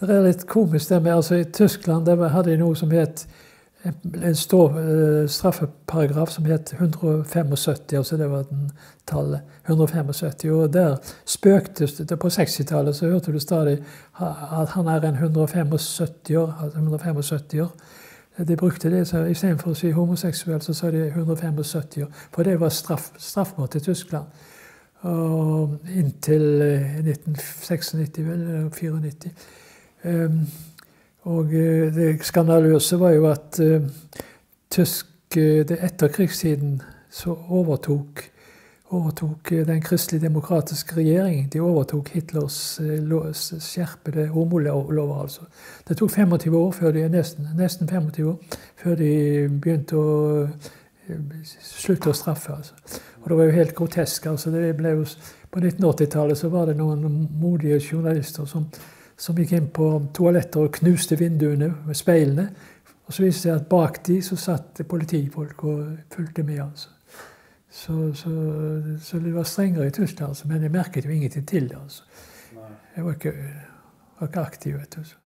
det er litt komisk det med altså I Tyskland hadde de noe som het en stå, uh, straffeparagraf som het 175, altså det var den tallet. 175, Og der spøktes det På 60-tallet så hørte du stadig at han er en 175 år. altså 175. De brukte det, så Istedenfor å si homoseksuell, så sa de 175 år. For det var straff, straffbart i Tyskland. Og inntil 1996, vel, eller 94. Um, og eh, det skandaløse var jo at uh, tysk uh, Etter krigstiden så overtok, overtok den kristelig-demokratiske regjeringen de overtok Hitlers skjerpede homolover. altså. Det tok 25 år før de, nesten, nesten 25 år før de begynte å slutte å straffe. altså. Og det var jo helt grotesk. altså det ble jo, På 1980-tallet så var det noen modige journalister som som gikk inn på toaletter og knuste vinduene med speilene. Og så viste det seg at bak de så satt politifolk og fulgte med. altså. Så, så, så, det var strengere i Tyskland, altså. men jeg merket jo ingenting til det. altså. Jeg var ikke, var ikke aktiv. vet du.